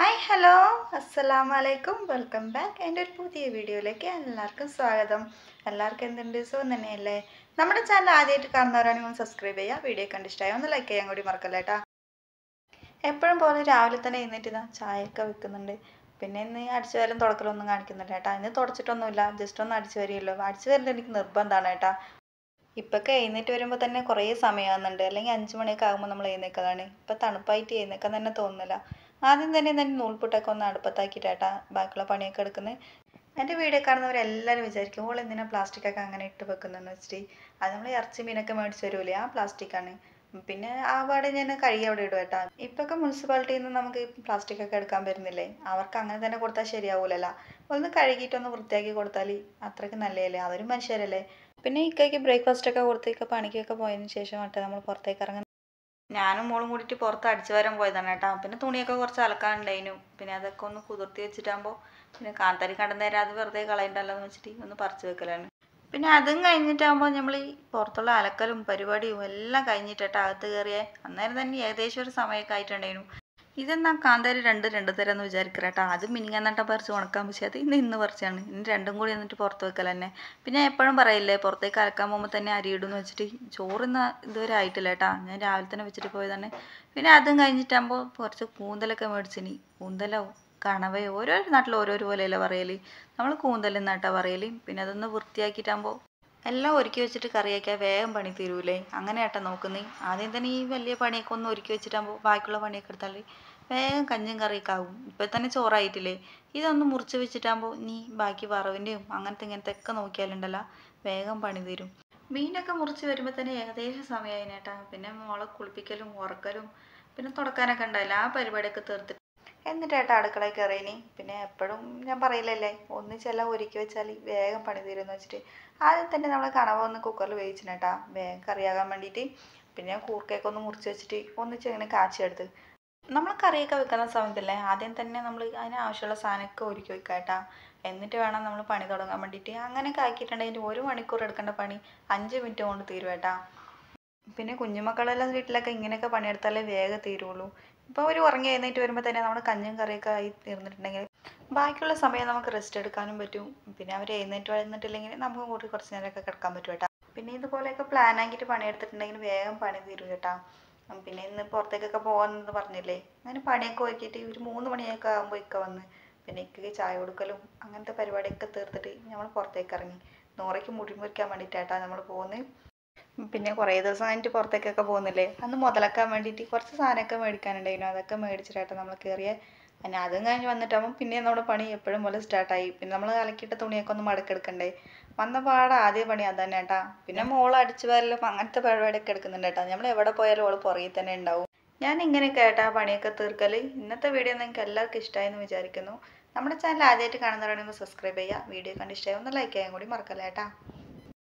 Hi hello അസ്സലാമു അലൈക്കും welcome back എന്റെ ഒരു പുതിയ വീഡിയോയിലേക്ക് എല്ലാവർക്കും സ്വാഗതം. എല്ലാവർക്കും എന്തുണ്ട്? സുഖം തന്നെയല്ലേ? നമ്മുടെ ചാനൽ ആദ്യമായിട്ട് കാണുന്നവരാണെങ്കിൽ ഒന്ന് സബ്സ്ക്രൈബ് ചെയ്യുക. വീഡിയോ കണ്ടിഷ്ടമായി ഒന്ന് ലൈക്ക് ചെയ്യാൻ കൂടി മറക്കല്ല കേട്ടോ? എപ്പോഴും പോലെ രാവിലെ തന്നെ എഴുന്നേറ്റ് ഇതാ ചായയൊക്കെ വെക്കുന്നുണ്ട്. പിന്നെ ഇന്ന് അടിച്ചു വരലും തുടക്കലൊന്നും കാണിക്കുന്നില്ല കേട്ടോ. ഇന്ന് തുടച്ചിട്ടൊന്നുമില്ല. ജസ്റ്റ് ഒന്ന് അടിച്ചു വരികയുള്ളൂ അടിച്ചു വരൽ എനിക്ക് നിർബന്ധമാണ് കേട്ടോ. ഇപ്പൊക്കെ എഴുന്നേറ്റ് വരുമ്പോൾ തന്നെ കുറേ സമയമാകുന്നുണ്ട് അല്ലെങ്കിൽ അഞ്ച് മണിയൊക്കെ ആകുമ്പോൾ നമ്മൾ എഴുന്നേക്കതാണ് ഇപ്പം തണുപ്പായിട്ട് എഴുന്നേക്കാൻ തന്നെ തോന്നുന്നില്ല. ആദ്യം തന്നെ തന്നെ നൂൽപുട്ടൊക്കെ ഒന്ന് അടുപ്പത്താക്കിയിട്ടാട്ടാ ബാക്കിയുള്ള പണിയൊക്കെ എടുക്കുന്നത് എന്റെ വീഡിയോ കാണുന്നവരെല്ലാവരും വിചാരിക്കും ഓൾ എന്തിനാ പ്ലാസ്റ്റിക് ഒക്കെ അങ്ങനെ ഇട്ട് വെക്കുന്നതെന്ന് വെച്ചിട്ട്? അത് നമ്മൾ ഇറച്ചി മീനൊക്കെ മേടിച്ച് തരൂലേ ആ പ്ലാസ്റ്റിക്കാണ്. പിന്നെ ആ പാടെ ഞാൻ കഴുകി അവിടെ ഇടും കേട്ടാ ഇപ്പൊക്കെ മുനിസിപ്പാലിറ്റിയിൽ നിന്ന് നമുക്ക് പ്ലാസ്റ്റിക് ഒക്കെ എടുക്കാൻ വരുന്നില്ലേ അവർക്ക് അങ്ങനെ തന്നെ കൊടുത്താൽ ശരിയാവൂലല്ലോ. ഒന്ന് കഴുകിയിട്ടൊന്ന് വൃത്തിയാക്കി കൊടുത്താൽ അത്രയ്ക്ക് നല്ലതല്ലേ? അവരും മനുഷ്യരല്ലേ? പിന്നെ ഇക്കയ്ക്ക് ബ്രേക്ക്ഫാസ്റ്റ് ഒക്കെ കൊടുത്തേക്ക് പണിക്കൊക്കെ പോയതിന് ശേഷം ആട്ടെ നമ്മൾ പുറത്തേക്ക് ഇറങ്ങുന്നത്. ഞാനും മോളും കൂടിയിട്ട് പുറത്ത് അടിച്ചു വരാൻ പോയതാണ് കേട്ടോ. പിന്നെ തുണിയൊക്കെ കുറച്ച് അലക്കാനുണ്ടായിനു പിന്നെ അതൊക്കെ ഒന്ന് കുതിർത്തി വെച്ചിട്ടാകുമ്പോൾ പിന്നെ കാന്താരി കണ്ട നേരം അത് വെറുതെ കളയണ്ടല്ലോ എന്ന് വെച്ചിട്ട് ഒന്ന് പറിച്ചു വെക്കലാണ്. പിന്നെ അതും കഴിഞ്ഞിട്ടാകുമ്പോൾ നമ്മൾ ഈ പുറത്തുള്ള അലക്കലും പരിപാടിയും എല്ലാം കഴിഞ്ഞിട്ടാ അകത്ത് കയറിയേ അന്നേരം തന്നെ ഏകദേശം ഒരു സമയമൊക്കെ ആയിട്ടുണ്ടായിരുന്നു. ഇതെന്നാ കാന്താരി രണ്ട് രണ്ട് തരം എന്ന് കേട്ടോ. അത് മിനിങ്ങാന്നട്ട പറിച്ച് ഉണക്കാൻ പക്ഷേ അത് ഇന്ന് ഇന്ന് പറിച്ചാണ്. ഇനി രണ്ടും കൂടി എന്നിട്ട് പുറത്ത് വെക്കൽ തന്നെ. പിന്നെ എപ്പോഴും പറയില്ലേ പുറത്തേക്ക് അലക്കാൻ പോകുമ്പോൾ തന്നെ അരിയിടുന്നു വെച്ചിട്ട് ചോറിന്ന് ഇതുവരെ ആയിട്ടില്ല കേട്ടോ. ഞാൻ രാവിലെ തന്നെ വെച്ചിട്ട് പോയതാണ്. പിന്നെ അതും കഴിഞ്ഞിട്ടാകുമ്പോൾ കുറച്ച് കൂന്തലൊക്കെ മേടിച്ചിനി കൂന്തലോ കണവയോ ഓരോ നാട്ടിൽ ഓരോരോ പോലെയല്ലേ പറയൽ. നമ്മൾ കൂന്തൽ എന്നാട്ടാ പറയൽ. പിന്നെ അതൊന്ന് വൃത്തിയാക്കിയിട്ടാകുമ്പോൾ എല്ലാം ഒരുക്കി വെച്ചിട്ട് കറിയാക്കിയാൽ വേഗം പണി തീരൂലേ? അങ്ങനെ ഏട്ടാ നോക്കുന്നേ. ആദ്യം തന്നെ ഈ വലിയ പണിയൊക്കെ ഒന്ന് ഒരുക്കി വെച്ചിട്ടാകുമ്പോൾ ബാക്കിയുള്ള പണിയൊക്കെ എടുത്താൽ വേഗം കഞ്ഞും കറിയൊക്കെ ആകും ഇപ്പം തന്നെ ചോറായിട്ടില്ലേ? ഇതൊന്ന് മുറിച്ച് വെച്ചിട്ടാകുമ്പോൾ നീ ബാക്കി വറവിന്റെയും അങ്ങനത്തെ ഇങ്ങനത്തെ ഒക്കെ നോക്കിയാലുണ്ടല്ലോ വേഗം പണി തീരും. മീനൊക്കെ മുറിച്ച് വരുമ്പോൾ തന്നെ ഏകദേശം സമയമായി ഏട്ടാ. പിന്നെ മോളെ കുളിപ്പിക്കലും ഉറക്കലും പിന്നെ തുടക്കാനൊക്കെ ഉണ്ടായില്ല? ആ പരിപാടിയൊക്കെ തീർത്തിട്ട് എന്നിട്ട് ഏട്ടാ അടുക്കളയിൽ കയറിയിനി പിന്നെ എപ്പോഴും ഞാൻ പറയില്ലല്ലേ ഒന്ന് ഒന്നിച്ചെല്ലാം ഒരുക്കി വെച്ചാൽ വേഗം പണി തീരുമെന്ന് വെച്ചിട്ട്. ആദ്യം തന്നെ നമ്മൾ കണവ ഒന്ന് കുക്കറിൽ വേവിച്ചിനേട്ടാ വേഗം കറിയാകാൻ വേണ്ടിയിട്ട്. പിന്നെ കൂർക്കയൊക്കെ ഒന്ന് മുറിച്ച് വെച്ചിട്ട് ഒന്നിച്ച് ഇങ്ങനെ കാച്ചിയെടുത്ത്. നമ്മൾ കറിയൊക്കെ വെക്കുന്ന സമയത്തല്ലേ ആദ്യം തന്നെ നമ്മൾ അതിന് ആവശ്യമുള്ള സാധനമൊക്കെ ഒരുക്കി വെക്കാം കേട്ടാ. എന്നിട്ട് വേണം നമ്മൾ പണി തുടങ്ങാൻ വേണ്ടിയിട്ട്. അങ്ങനെയൊക്കെ ആക്കിയിട്ടുണ്ടെങ്കിൽ ഒരു മണിക്കൂർ എടുക്കേണ്ട പണി അഞ്ച് മിനിറ്റ് കൊണ്ട് തീരും കേട്ടാ. പിന്നെ കുഞ്ഞുമക്കളെല്ലാം വീട്ടിലൊക്കെ ഇങ്ങനെയൊക്കെ പണിയെടുത്താലേ വേഗം തീരുള്ളൂ. ഇപ്പോൾ ഒരു ഉറങ്ങി എഴുന്നേറ്റ് വരുമ്പോൾ തന്നെ നമ്മുടെ കഞ്ഞും കറിയൊക്കെ ആയി തീർന്നിട്ടുണ്ടെങ്കിൽ ബാക്കിയുള്ള സമയം നമുക്ക് റെസ്റ്റ് എടുക്കാനും പറ്റും. പിന്നെ അവർ എഴുന്നേറ്റ് വന്നിട്ടില്ലെങ്കിൽ നമുക്ക് കൂടി കുറച്ച് നേരമൊക്കെ കിടക്കാൻ പറ്റും കേട്ടോ. പിന്നെ ഇതുപോലെയൊക്കെ പ്ലാൻ ആക്കിയിട്ട് പണിയെടുത്തിട്ടുണ്ടെങ്കിൽ വേഗം പണി തീരും കേട്ടോ. പിന്നെ ഇന്ന് പുറത്തേക്കൊക്കെ പോകാമെന്ന് പറഞ്ഞില്ലേ? അങ്ങനെ പണിയൊക്കെ ഒരുക്കിയിട്ട് ഒരു മൂന്ന് മണിയൊക്കെ ആകുമ്പോൾ ഇക്ക വന്ന് പിന്നെ ഇക്കയ്ക്ക് ചായ കൊടുക്കലും അങ്ങനത്തെ പരിപാടിയൊക്കെ തീർത്തിട്ട് നമ്മൾ പുറത്തേക്ക് ഇറങ്ങി. നൂറയ്ക്ക് മുടി മുറിക്കാൻ വേണ്ടിയിട്ടാട്ടാ നമ്മൾ പോകുന്നത് പിന്നെ കുറേ ദിവസം കഴിഞ്ഞിട്ട് പുറത്തേക്കൊക്കെ പോകുന്നില്ലേ? അന്ന് മുതലാക്കാൻ വേണ്ടിയിട്ട് കുറച്ച് സാധനമൊക്കെ മേടിക്കാനുണ്ടായിരുന്നു. അതൊക്കെ മേടിച്ചിട്ടാട്ടോ നമ്മൾ കയറിയ. പിന്നെ അതും കഴിഞ്ഞ് വന്നിട്ടാകുമ്പോൾ പിന്നെ നമ്മുടെ പണി എപ്പോഴും പോലെ സ്റ്റാർട്ടായി. പിന്നെ നമ്മൾ അലക്കിയിട്ട തുണിയൊക്കെ ഒന്ന് മടക്കെടുക്കണ്ടേ വന്ന പാടെ ആദ്യ പണി അതന്നെ കേട്ടാ. പിന്നെ മോൾ അടിച്ചു വരലും അങ്ങനത്തെ പരിപാടിയൊക്കെ എടുക്കുന്നുണ്ട് കേട്ടാ. നമ്മൾ എവിടെ പോയാലും ഓൾ പുറകിൽ തന്നെ ഉണ്ടാവും. ഞാൻ ഇങ്ങനെയൊക്കെ കേട്ടാ പണിയൊക്കെ തീർക്കൽ ഇന്നത്തെ വീഡിയോ നിങ്ങൾക്ക് എല്ലാവർക്കും ഇഷ്ടമായി എന്ന് വിചാരിക്കുന്നു. നമ്മുടെ ചാനൽ ആദ്യമായിട്ട് കാണുന്നവരാണെങ്കിൽ സബ്സ്ക്രൈബ് ചെയ്യുക. വീഡിയോ കണ്ട് ഇഷ്ടമായി ഒന്ന് ലൈക്ക് ചെയ്യാൻ കൂടി മറക്കല്ല കേട്ടാ.